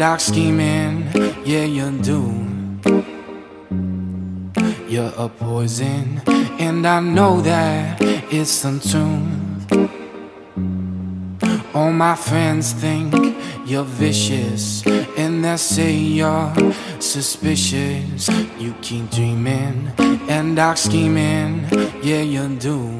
dark scheming, yeah you do You're a poison, and I know that it's untuned All my friends think you're vicious. And they say you're suspicious. You keep dreaming and dark scheming, yeah you do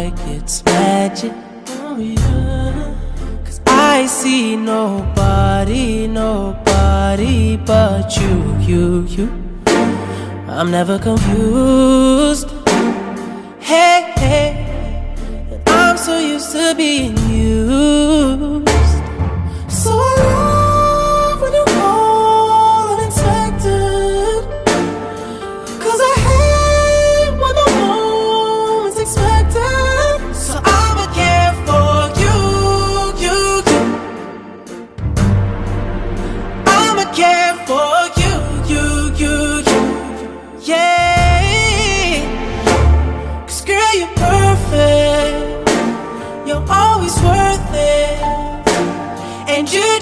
like it's magic. Cause I see nobody, nobody but you, you, you. I'm never confused. Hey, hey, I'm so used to being you. you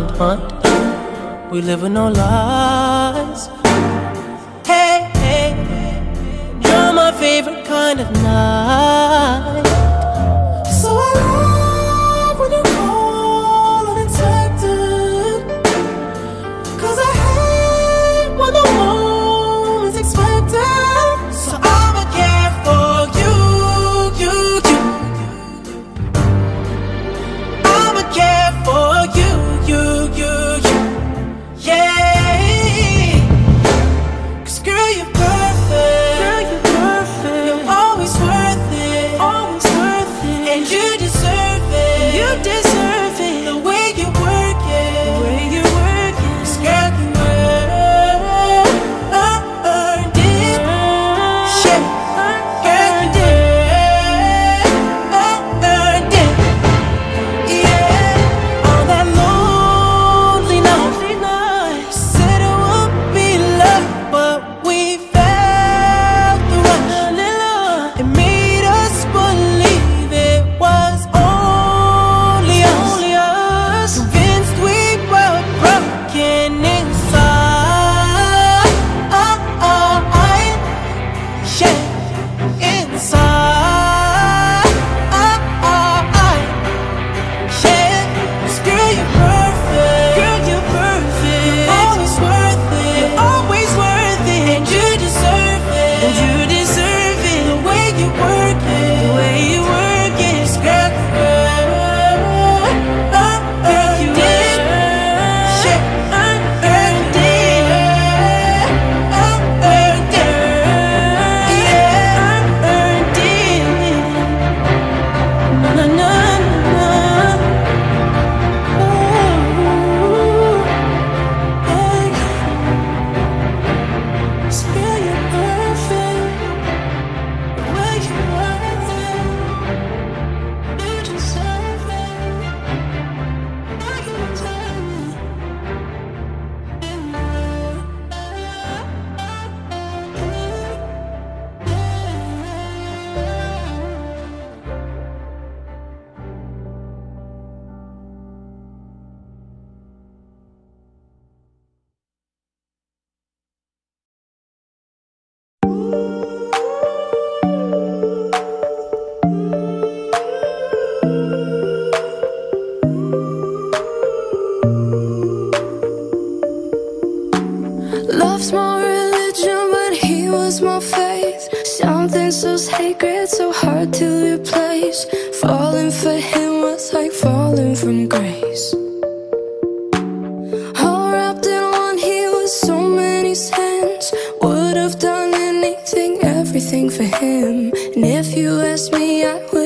mind hunt. We live in no lie. we.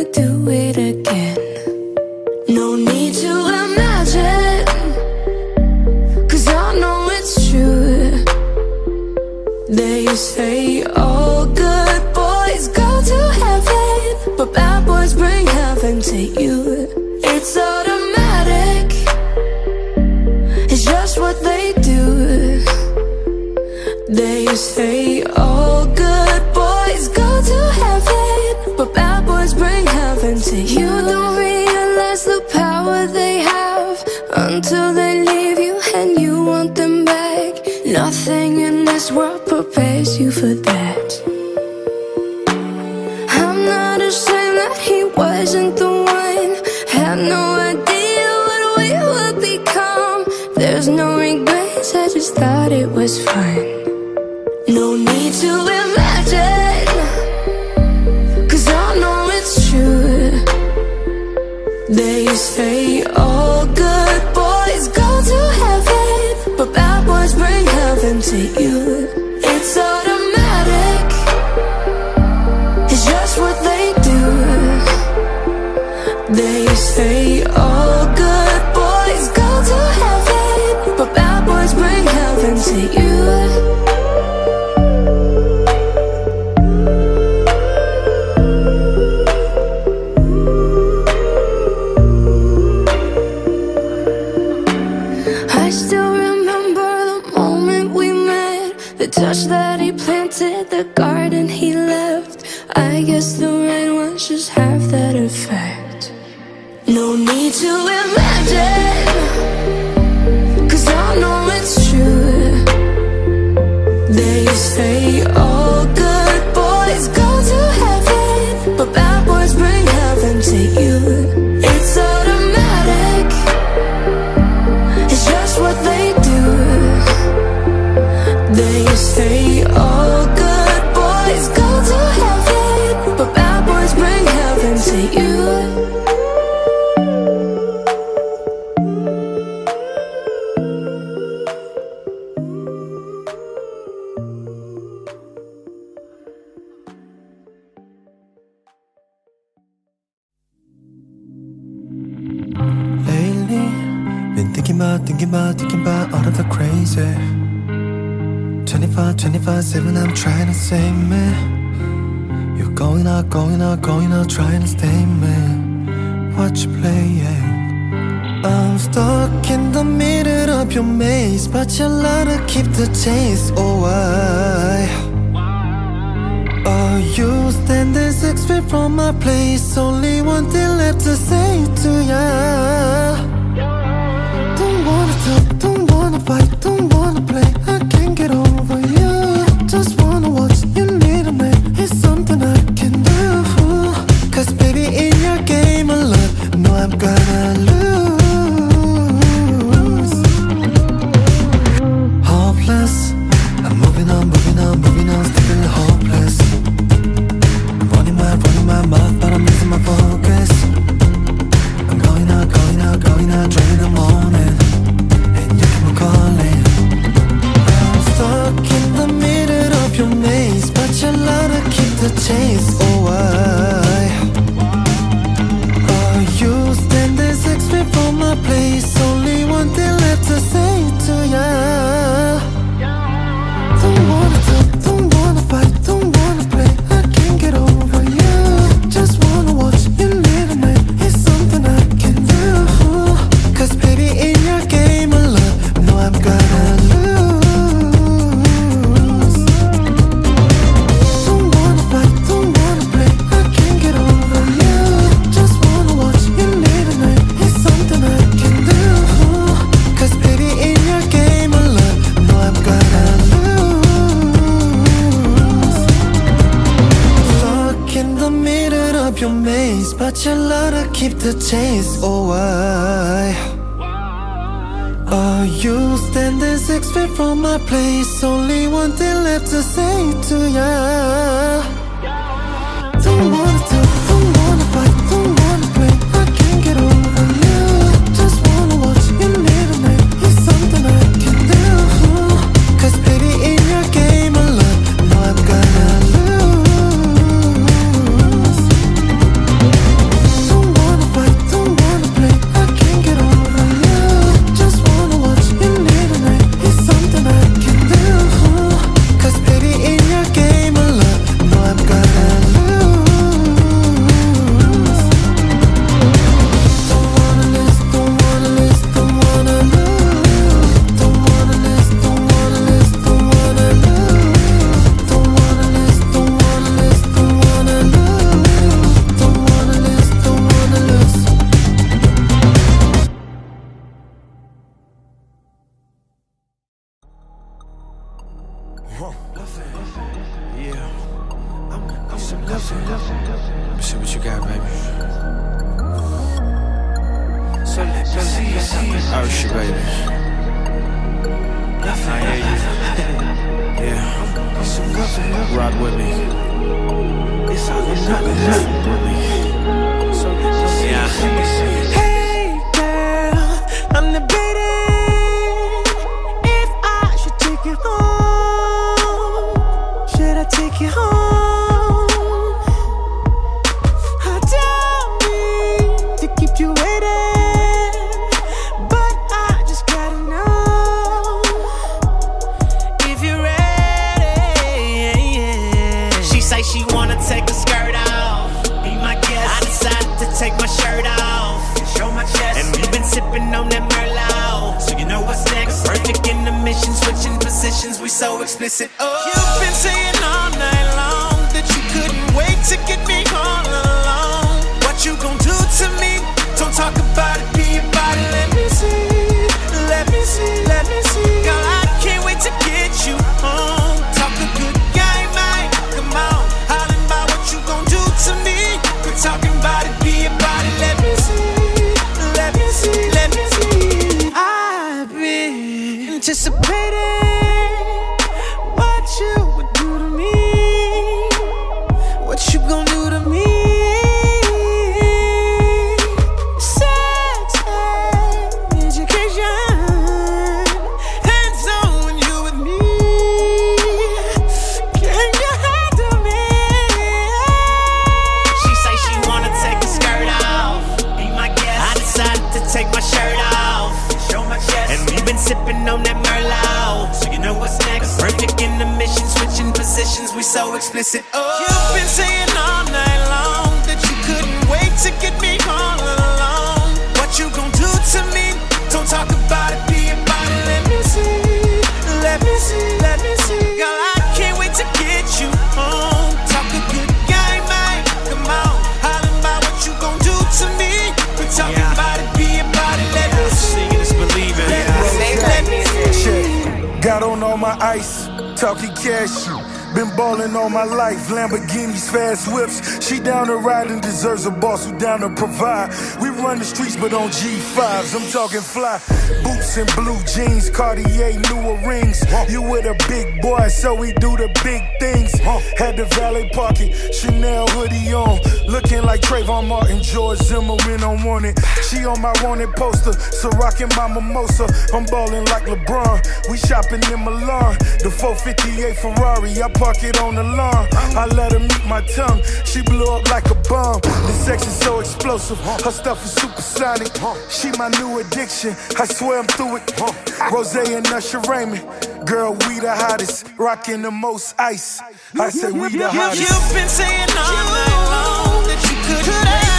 No need to imagine. Cause I know it's true. They say all good boys go to heaven But bad boys bring heaven to you. playing I'm stuck in the middle of your maze But you love to keep the chase Oh, why? Are you standing six feet from my place? Only one thing left to say to ya Don't wanna talk, don't wanna fight, don't wanna play I can't get over you gonna lose fit from my place. Only one thing left to say to ya. Don't wanna talk. shit what you got, baby. So let me see you, see you. Ursh, baby. Nothing, I hear you. yeah. Rock with me. It's all it's nothing. Nothing with me. So let me see yeah. you, see you. Hey, girl, I'm the baby. If I should take you home, should I take you home? explicit. Oh, you've been saying all night long that you couldn't wait to get me. Positions, we so explicit. Oh. You've been saying all night long that you couldn't wait to get me all alone. What you gon' do to me? Don't talk about it, be about it. Let me see, let me see, let me see. Girl, I can't wait to get you home. Talk a good game, man. Come on, hollering about what you gon' do to me. We talking Yeah. about it, be about it. Let me see. Seeing is believing. Let me see, let me see. Got on all my ice, talking cash. Been ballin' all my life, Lamborghinis, fast whips. She down to ride and deserves a boss who down to provide. Run the streets, but on G5s, I'm talking fly. Boots and blue jeans, Cartier, newer rings. You with a big boy, so we do the big things. Had the valet pocket, Chanel hoodie on. Looking like Trayvon Martin, George Zimmerman on wanted. She on my wanted poster, so rocking my mimosa. I'm ballin' like LeBron. We shopping in Milan. The 458 Ferrari, I park it on the lawn. I let her meet my tongue. She blew up like a bomb. The sex is so explosive. Her stuff is supersonic. She my new addiction. I swear I'm through it. Rozay and Usher Raymond. Girl, we the hottest. Rockin' the most ice. I say we the hottest. You've been saying all night long that you couldn't wait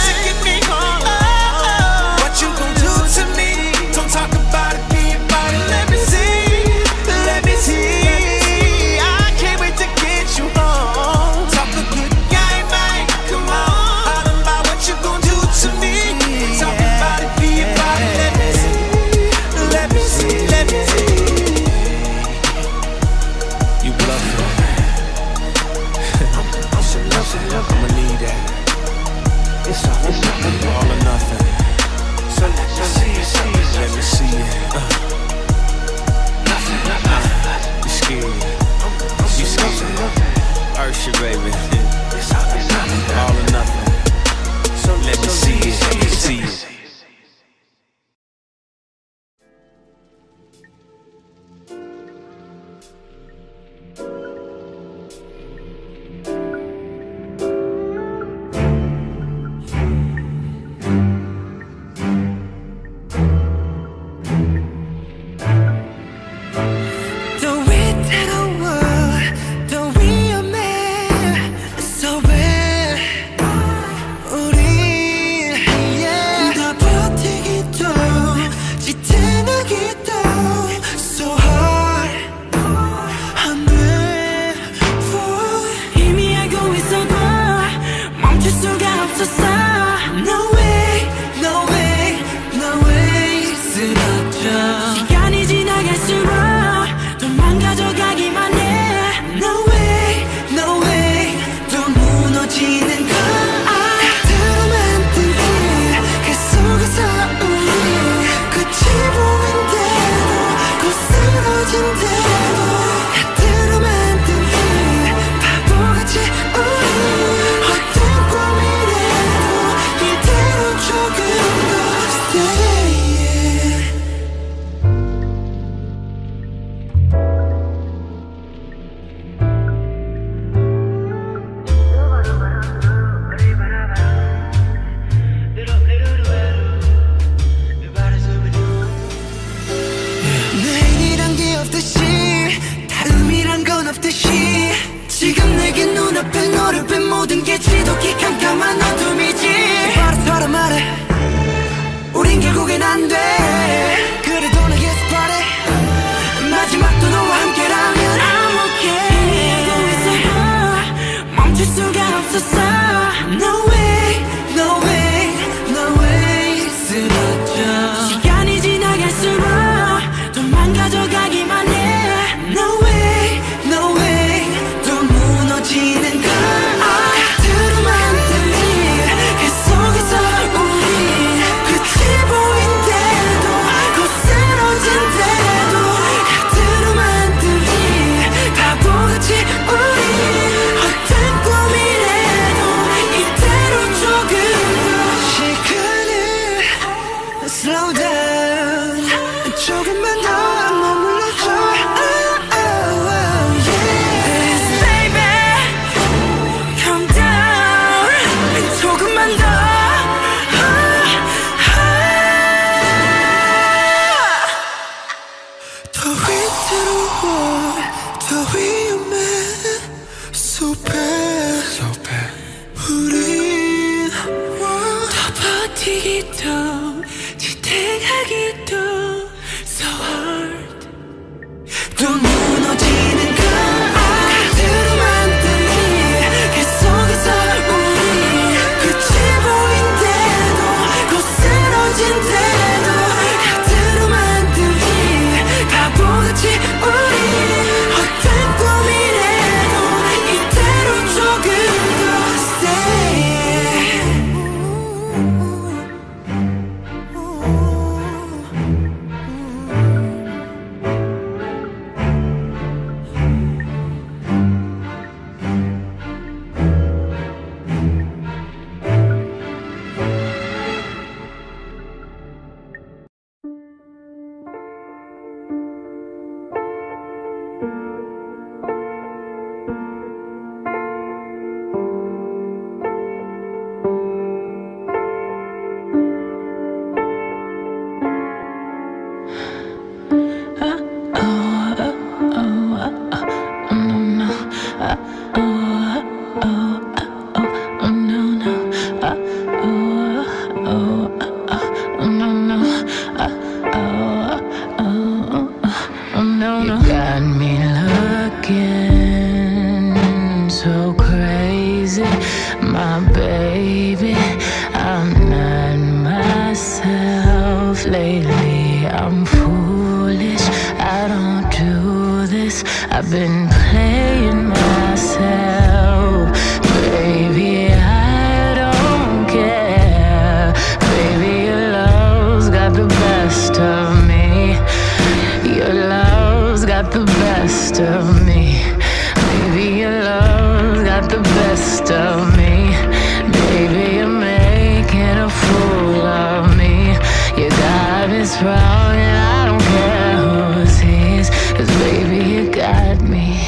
It's wrong and I don't care who's his Cause baby you got me,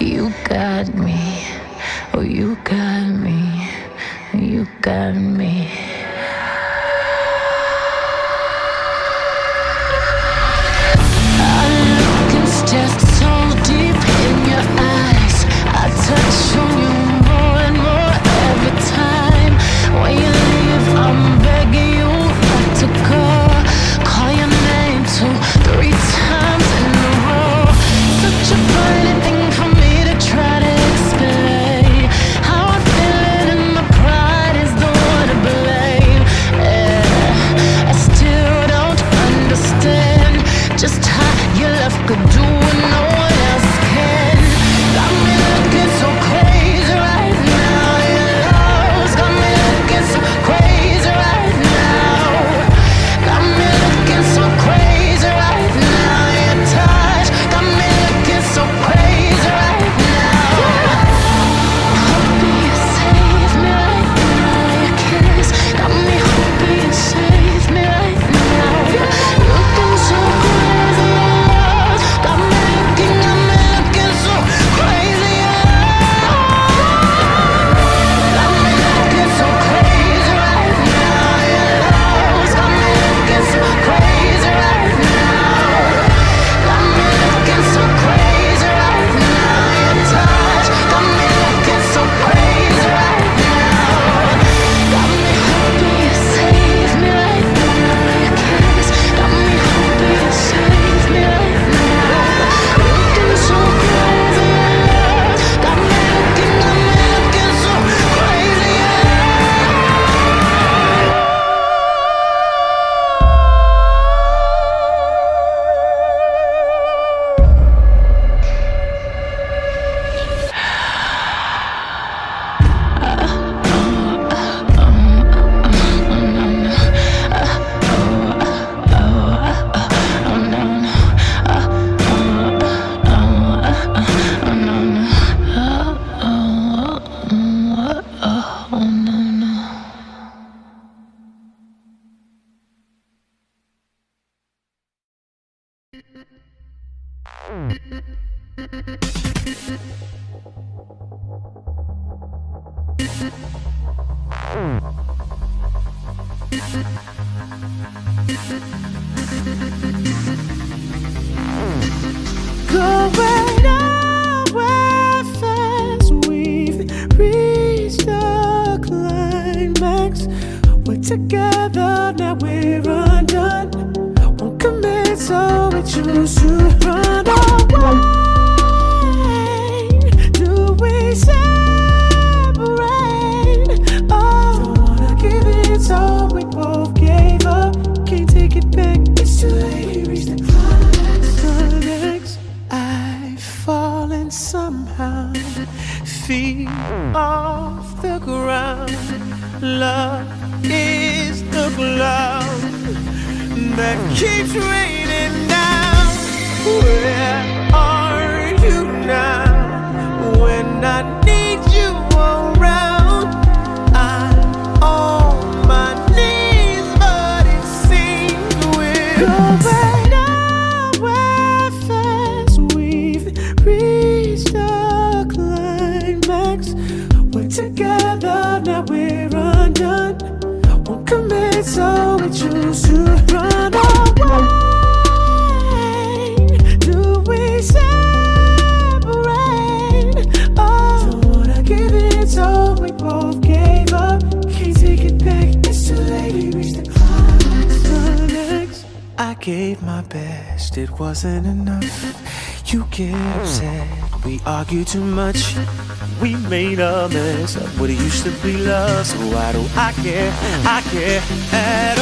you got me. Oh you got me, you got me. together, now we're undone. Won't commit, so we choose to run away. Go back. it wasn't enough. You get upset, we argue too much. We made a mess of what it used to be love, so why do I care? I care.